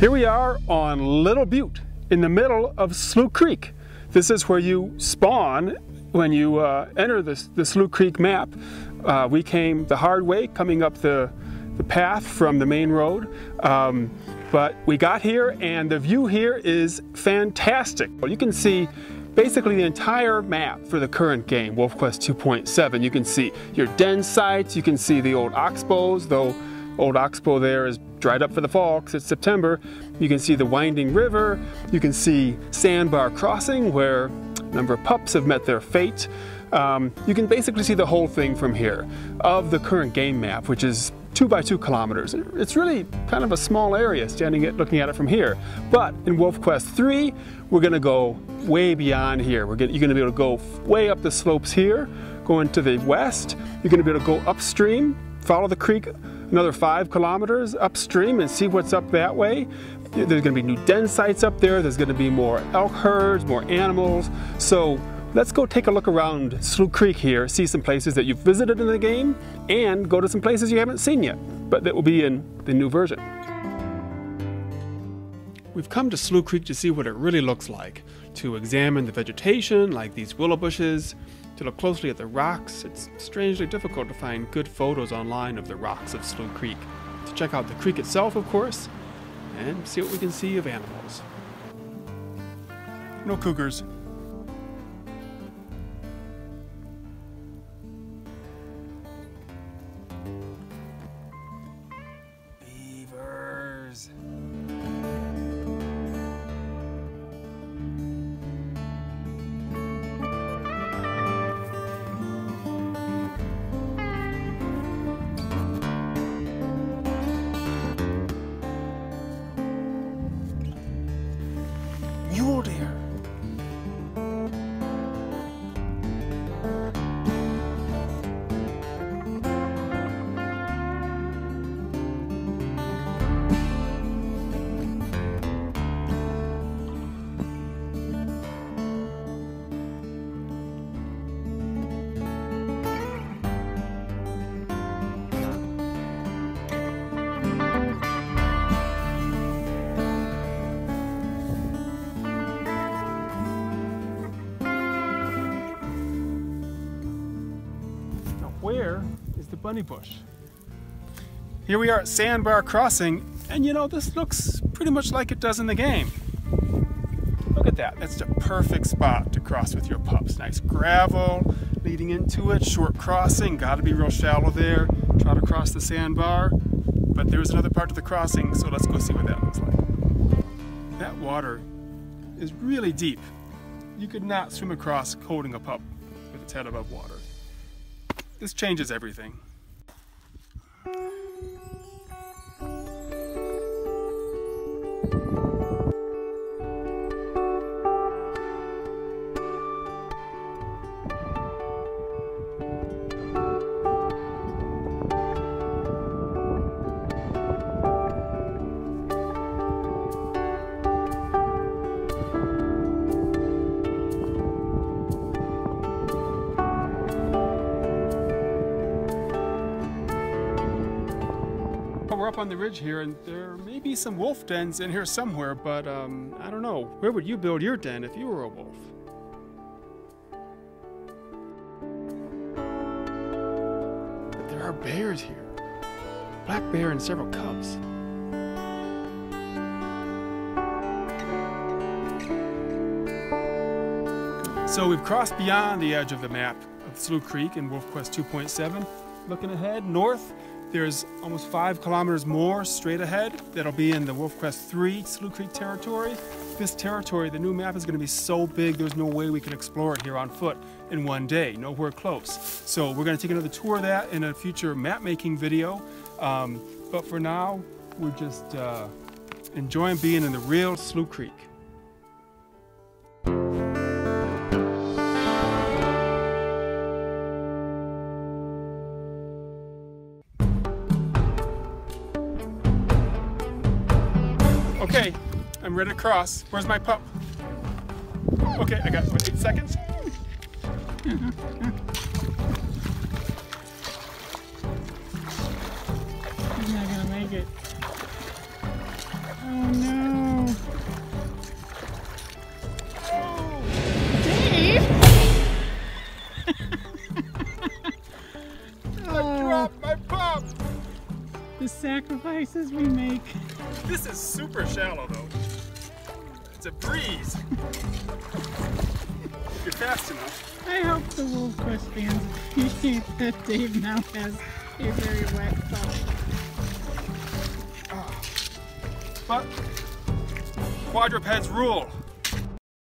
Here we are on Little Butte in the middle of Slough Creek. This is where you spawn when you uh, enter this, the Slough Creek map. Uh, we came the hard way coming up the, the path from the main road. Um, but we got here and the view here is fantastic. You can see basically the entire map for the current game, WolfQuest 2.7. You can see your den sites, you can see the old oxbows, though old oxbow there is dried up for the fall because it's September. You can see the winding river. You can see Sandbar Crossing where a number of pups have met their fate. Um, you can basically see the whole thing from here of the current game map, which is two by two kilometers. It's really kind of a small area standing at looking at it from here. But in WolfQuest 3, we're gonna go way beyond here. We're gonna, you're gonna be able to go way up the slopes here, going to the west. You're gonna be able to go upstream, follow the creek another five kilometers upstream and see what's up that way. There's going to be new den sites up there. There's going to be more elk herds, more animals. So let's go take a look around Slough Creek here, see some places that you've visited in the game, and go to some places you haven't seen yet, but that will be in the new version. We've come to Slough Creek to see what it really looks like, to examine the vegetation like these willow bushes, to look closely at the rocks, it's strangely difficult to find good photos online of the rocks of Slough Creek. To check out the creek itself, of course, and see what we can see of animals. No cougars, where is the bunny bush? Here we are at Sandbar Crossing, and you know, this looks pretty much like it does in the game. Look at that, that's the perfect spot to cross with your pups. Nice gravel leading into it, short crossing, gotta be real shallow there. Try to cross the sandbar, but there's another part to the crossing, so let's go see what that looks like. That water is really deep. You could not swim across holding a pup with its head above water. This changes everything. We're up on the ridge here, and there may be some wolf dens in here somewhere, but um, I don't know. Where would you build your den if you were a wolf? But there are bears here. Black bear and several cubs. So we've crossed beyond the edge of the map of Slough Creek in WolfQuest 2.7. Looking ahead, north, there's almost five kilometers more straight ahead that'll be in the WolfQuest 3 Slough Creek territory. This territory, the new map is going to be so big there's no way we can explore it here on foot in one day, nowhere close. So we're going to take another tour of that in a future map making video. Um, but for now, we're just uh, enjoying being in the real Slough Creek. Okay, I'm ready to cross. Where's my pup? Okay, I got what, eight seconds. He's not gonna make it. Oh no. Sacrifices we make. This is super shallow though. It's a breeze. you're fast enough. I hope the WolfQuest fans appreciate that Dave now has a very wet boat. But quadrupeds rule.